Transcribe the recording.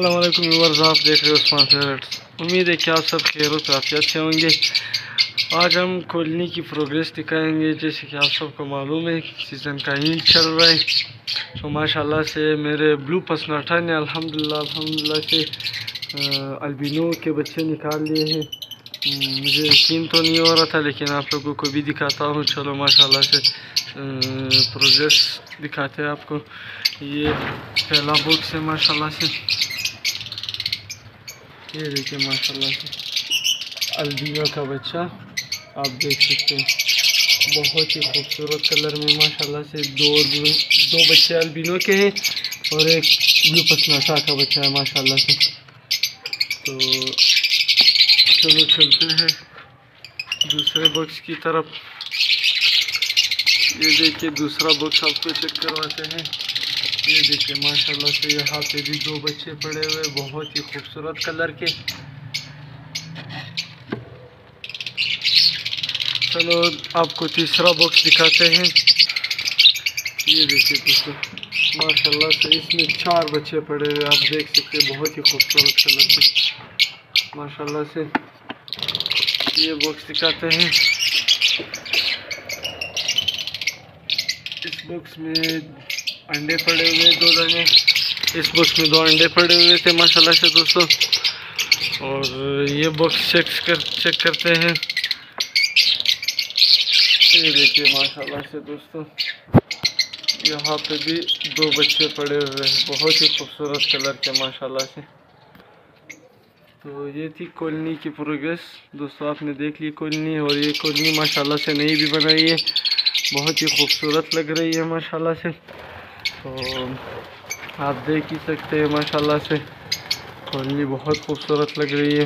السلام علیکم ویورز، آپ دیکھ رہے ہو عثمان فیورٹس امید ہے کہ آپ سب خیر و کافی اچھے ہوں گے۔ آج ہم کھولنے کی پروگریس دکھائیں گے، جیسے کہ آپ سب کو معلوم ہے سیزن کا ہینڈ چل رہا ہے۔ تو ماشاءاللہ سے میرے بلو پسناٹا نے الحمدللہ الحمدللہ سے البینو کے بچے نکال لیے ہیں۔ مجھے یقین تو نہیں ہو رہا تھا، لیکن آپ لوگوں کو بھی دکھاتا ہوں۔ چلو ماشاءاللہ سے پروگریس دکھاتے ہیں آپ کو۔ یہ پہلا بکس ہے ماشاءاللہ سے۔ یہ دیکھیں ماشاءاللہ سے۔ البینو کا بچہ، آپ دیکھ سکتے ہیں۔ بہت ہی خوبصورت کلر میں، ماشاءاللہ سے دو دو بچے البینو کے ہیں اور ایک بلو پسناٹا کا بچہ ہے، ماشاءاللہ سے۔ تو چلو چلتے ہیں دوسرے باکس کی طرف۔ یہ دیکھیں دوسرا باکس آپ کو چیک کرواتے ہیں۔ یہ دیکھیں ماشاءاللہ سے یہاں پہ بھی دو بچے پڑے ہوئے بہت ہی خوبصورت کلر کے۔ چلو، آپ کو تیسرا باکس دکھاتے ہیں۔ یہ دیکھیں دوستوں ماشاءاللہ سے اس میں چار بچے پڑے ہوئے آپ دیکھ سکتے ہیں، بہت ہی خوبصورت کلر کے۔ ماشاءاللہ سے یہ باکس دکھاتے ہیں۔ اس باکس میں انڈے پڑے ہوئے دو دانے۔ اس باکس میں دو انڈے پڑے ہوئے تھے، ماشاءاللہ سے دوستوں اور یہ باکس چیک کر چیک کرتے ہیں۔ یہ دیکھیے، ماشاءاللہ سے دوستوں یہاں پہ بھی دو بچے پڑے ہوئے ہیں۔ بہت ہی خوبصورت کلر کے، ماشاءاللہ سے۔ تو یہ تھی کولنی کی پروگریس دوستوں آپ نے دیکھ لی کولنی اور یہ کولنی ماشاءاللہ سے نئی بھی بنائی ہے۔ بہت ہی خوبصورت لگ رہی ہے، ماشاءاللہ سے۔ تو آپ دیکھ ہی سکتے ہیں ماشاءاللہ سے۔ کھولنی بہت خوبصورت لگ رہی ہے۔